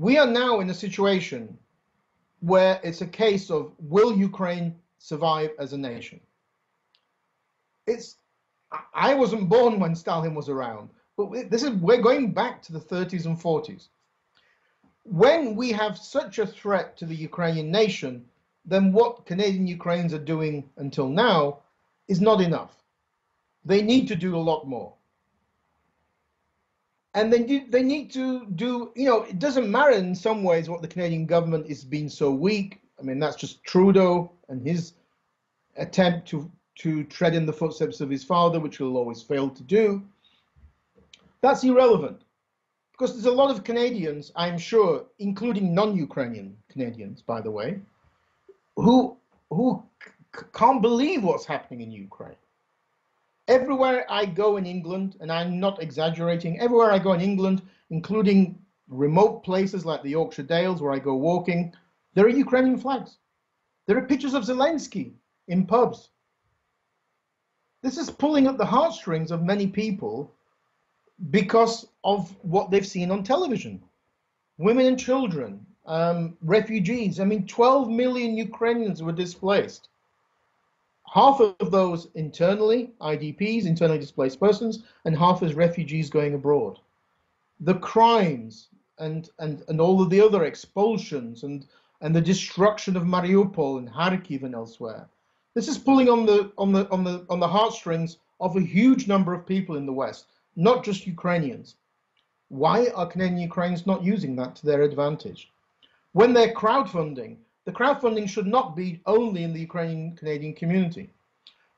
we are now in a situation where it's a case of will Ukraine survive as a nation? It's I wasn't born when Stalin was around, but this is we're going back to the 30s and 40s. When we have such a threat to the Ukrainian nation, then what Canadian Ukrainians are doing until now is not enough. They need to do a lot more. And they do, they need to do, you know, it doesn't matter in some ways what the Canadian government is being so weak. I mean, that's just Trudeau and his attempt to, to tread in the footsteps of his father, which he'll always fail to do. That's irrelevant because there's a lot of Canadians, I'm sure, including non-Ukrainian Canadians, by the way, who who can't believe what's happening in Ukraine. Everywhere I go in England, and I'm not exaggerating, everywhere I go in England, including remote places like the Yorkshire Dales where I go walking, there are Ukrainian flags. There are pictures of Zelensky in pubs. This is pulling at the heartstrings of many people because of what they've seen on television. Women and children, um, refugees. I mean, 12 million Ukrainians were displaced half of those internally, IDPs, internally displaced persons, and half as refugees going abroad. The crimes and, and, and all of the other expulsions and, and the destruction of Mariupol and Kharkiv and elsewhere. This is pulling on the, on, the, on, the, on the heartstrings of a huge number of people in the West, not just Ukrainians. Why are Canadian Ukrainians not using that to their advantage? When they're crowdfunding, the crowdfunding should not be only in the Ukrainian Canadian community.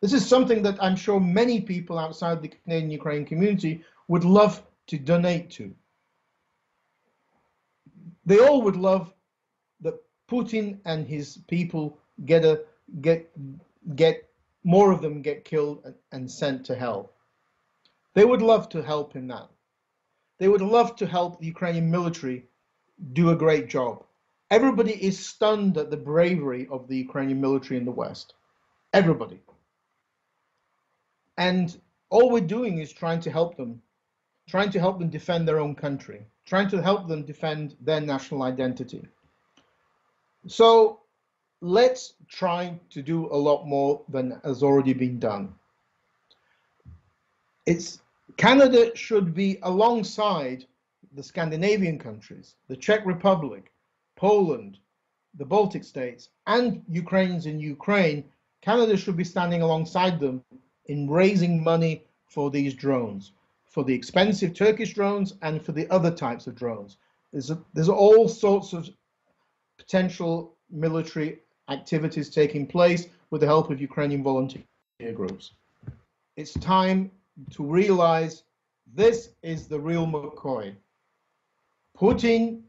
This is something that I'm sure many people outside the Canadian Ukrainian community would love to donate to. They all would love that Putin and his people get a get get more of them get killed and sent to hell. They would love to help in that. They would love to help the Ukrainian military do a great job. Everybody is stunned at the bravery of the Ukrainian military in the West. Everybody. And all we're doing is trying to help them, trying to help them defend their own country, trying to help them defend their national identity. So let's try to do a lot more than has already been done. It's Canada should be alongside the Scandinavian countries, the Czech Republic, Poland, the Baltic states, and Ukrainians in Ukraine, Canada should be standing alongside them in raising money for these drones, for the expensive Turkish drones and for the other types of drones. There's, a, there's all sorts of potential military activities taking place with the help of Ukrainian volunteer groups. It's time to realize this is the real McCoy. Putin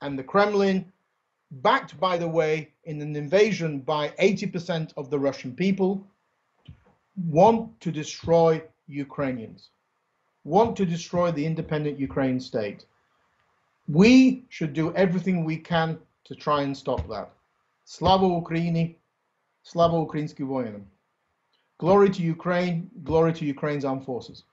and the Kremlin, backed, by the way, in an invasion by 80% of the Russian people, want to destroy Ukrainians, want to destroy the independent Ukraine state. We should do everything we can to try and stop that. Slava Ukraini, Slava Ukrainsky воїнам. Glory to Ukraine, glory to Ukraine's armed forces.